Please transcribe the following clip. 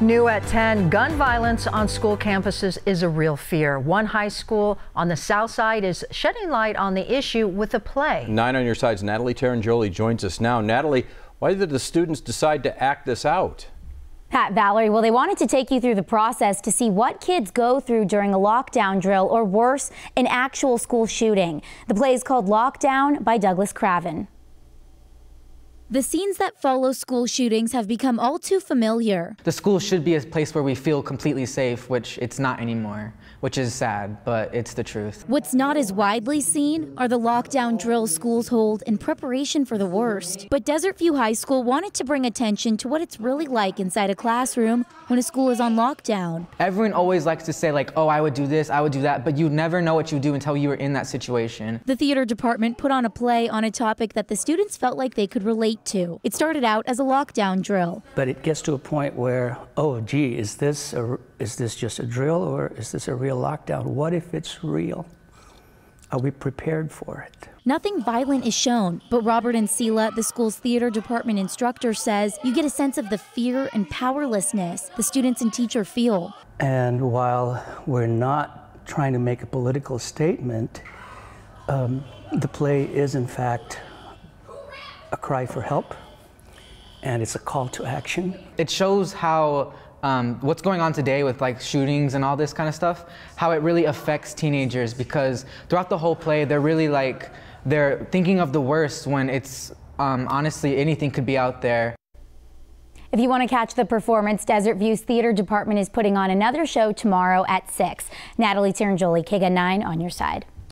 New at 10, gun violence on school campuses is a real fear. One high school on the south side is shedding light on the issue with a play. Nine on your side's Natalie Tarangioli joins us now. Natalie, why did the students decide to act this out? Pat Valerie, well, they wanted to take you through the process to see what kids go through during a lockdown drill or worse, an actual school shooting. The play is called Lockdown by Douglas Craven. The scenes that follow school shootings have become all too familiar. The school should be a place where we feel completely safe, which it's not anymore, which is sad, but it's the truth. What's not as widely seen are the lockdown drills schools hold in preparation for the worst. But Desert View High School wanted to bring attention to what it's really like inside a classroom when a school is on lockdown. Everyone always likes to say like, oh, I would do this, I would do that, but you never know what you do until you are in that situation. The theater department put on a play on a topic that the students felt like they could relate to. It started out as a lockdown drill. But it gets to a point where, oh, gee, is this, a, is this just a drill or is this a real lockdown? What if it's real? Are we prepared for it? Nothing violent is shown, but Robert Ancila, the school's theater department instructor, says you get a sense of the fear and powerlessness the students and teacher feel. And while we're not trying to make a political statement, um, the play is in fact a cry for help and it's a call to action. It shows how um, what's going on today with like shootings and all this kind of stuff, how it really affects teenagers because throughout the whole play, they're really like, they're thinking of the worst when it's um, honestly anything could be out there. If you want to catch the performance, Desert View's theater department is putting on another show tomorrow at 6. Natalie Tarangioli, KGUN 9 on your side.